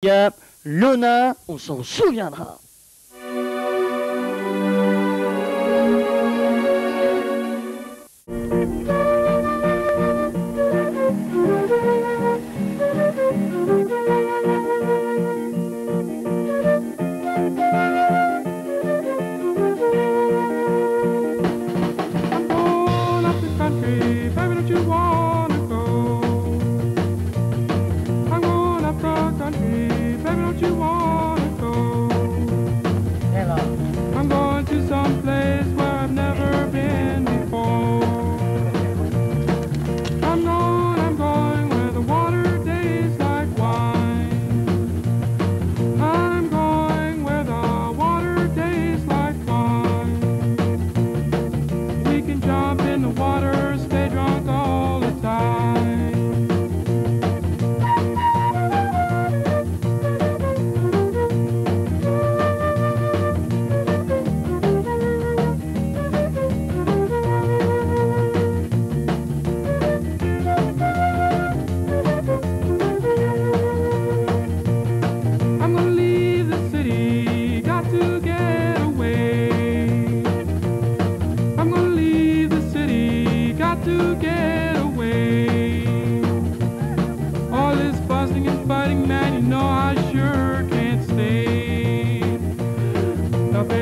Bien, Lona, on s'en souviendra.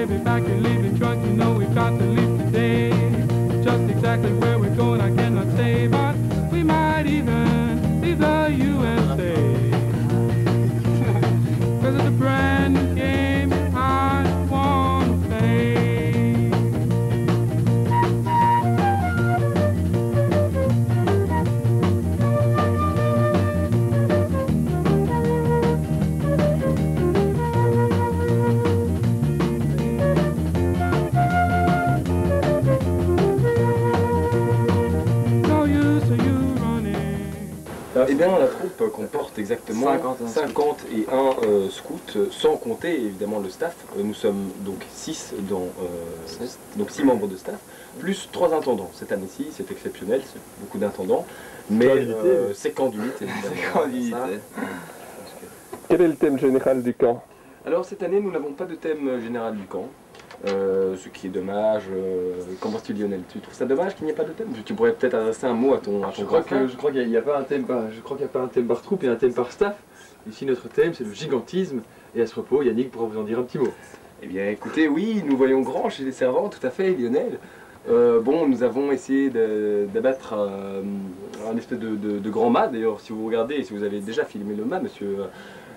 Baby, back and leaving truck, you know we've got to leave Eh bien, la troupe comporte exactement 51 51 euh, scouts, euh, sans compter évidemment le staff. Euh, Nous sommes donc 6 dans, euh, donc six membres de staff, plus 3 intendants. Cette année-ci, c'est exceptionnel, c'est beaucoup d'intendants, mais euh, c'est camp d'unité. Quel est le thème général du camp? Alors cette année, nous n'avons pas de thème euh, général du camp. Euh, ce qui est dommage. Euh, Qu'en penses-tu Lionel? Tu trouves ça dommage qu'il n'y ait pas de thème? Tu pourrais peut-être adresser un mot à ton, à ton Je crois que je crois qu'il n'y a, pas un thème par je crois qu'il y a pas un thème par troupe, il y a un thème par staff. Ici notre thème c'est le gigantisme et à ce propos Yannick pourra vous en dire un petit mot. Eh bien, écoutez, oui, nous voyons grand chez les servants, tout à fait, Lionel. Euh, bon, nous avons essayé d'abattre un espèce de, de- de grand mât. D'ailleurs, si vous regardez, si vous avez déjà filmé le mât, monsieur,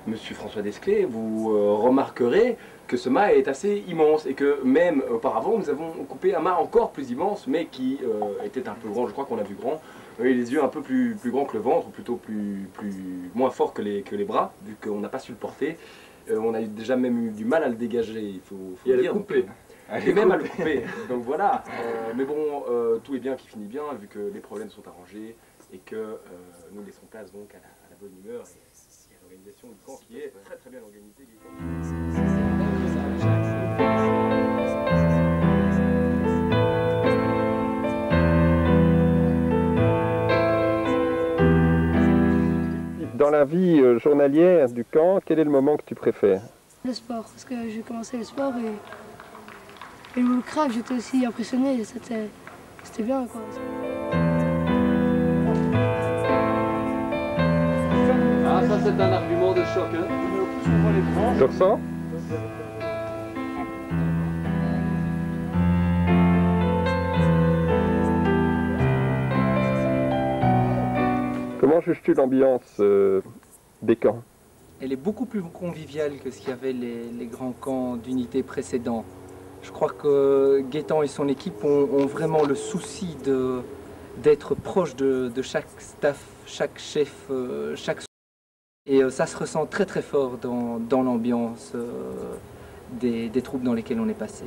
monsieur François Desclés, vous euh, remarquerez que ce mât est assez immense et que même auparavant, nous avons coupé un mât encore plus immense, mais qui euh, était un peu grand. Je crois qu'on l'a vu grand. Oui, les yeux un peu plus, plus grands que le ventre, ou plutôt plus, plus, moins fort que les, que les bras, vu qu'on n'a pas su le porter. Euh, on a déjà même eu du mal à le dégager, il faut, faut Et le dire. couper. Et même à le couper. Donc voilà. Mais bon, tout est bien qui finit bien, vu que les problèmes sont arrangés et que nous laissons place donc à la, à la bonne humeur et à l'organisation du camp qui est très très bien organisée. Dans la vie euh, journalière du camp, quel est le moment que tu préfères? Le sport, parce que j'ai commencé le sport et, et le crack, j'étais aussi impressionné, c'était c'était bien quoi. Ah ça c'est un argument de choc hein. Tu ressens Comment juges-tu l'ambiance euh, des camps? Elle est beaucoup plus conviviale que ce qu'il y avait les, les grands camps d'unité précédents. Je crois que Gaétan et son équipe ont, ont vraiment le souci de- d'être proche de, de chaque staff, chaque chef, euh, chaque... Et euh, ça se ressent très très fort dans, dans l'ambiance euh, des, des troupes dans lesquelles on est passé.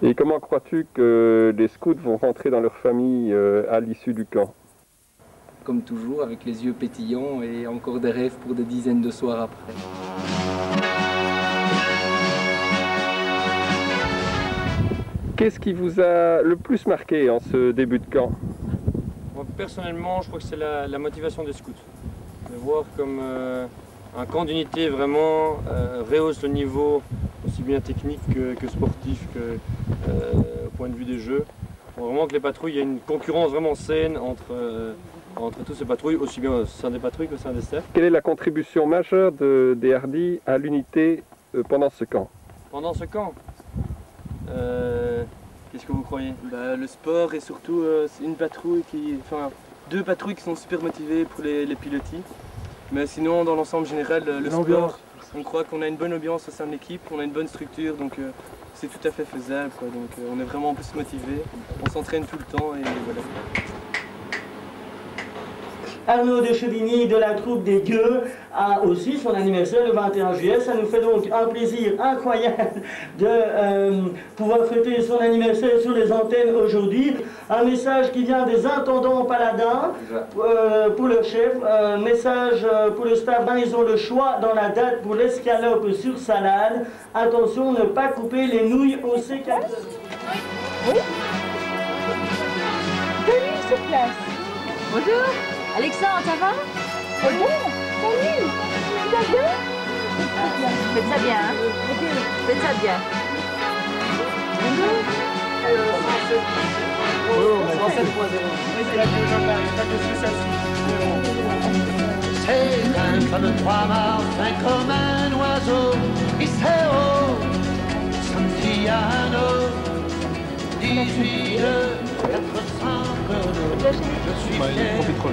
Et comment crois-tu que les scouts vont rentrer dans leur famille euh, à l'issue du camp? Comme toujours, avec les yeux pétillants et encore des rêves pour des dizaines de soirs après. Qu'est-ce qui vous a le plus marqué en ce début de camp? Moi, personnellement, je crois que c'est la, la motivation des scouts. De voir comme, euh, un camp d'unité vraiment euh, rehausse le niveau aussi bien technique que, que sportif que euh, au point de vue des jeux. Pour vraiment que les patrouilles, il y a une concurrence vraiment saine entre, euh, entre toutes ces patrouilles, aussi bien au sein des patrouilles qu'au sein des cercles. Quelle est la contribution majeure de, des Hardis à l'unité euh, pendant ce camp? Pendant ce camp, euh, qu'est-ce que vous croyez? Bah, le sport et surtout euh, une patrouille qui, enfin deux patrouilles qui sont super motivées pour les, les pilotis. Mais sinon dans l'ensemble général le, sport, on croit qu'on a une bonne ambiance au sein de l'équipe, on a une bonne structure donc euh, c'est tout à fait faisable quoi. Donc euh, on est vraiment plus motivé, on s'entraîne tout le temps et voilà. Arnaud de Chevigny de la troupe des Gueux a aussi son anniversaire le 21 juillet. Ça nous fait donc un plaisir incroyable de euh, pouvoir fêter son anniversaire sur les antennes aujourd'hui. Un message qui vient des intendants paladins euh, pour le chef. Un message euh, pour le staff. Ben, Ils ont le choix dans la date pour l'escalope sur salade. Attention, ne pas couper les nouilles au C4. Tenue sur place. Bonjour. Alexandre, ça va? C'est bon? Faites ça bien? Faites ça bien, hein? Faites ça bien. C'est un 3 mars, 5 Je suis Maël Profitrol.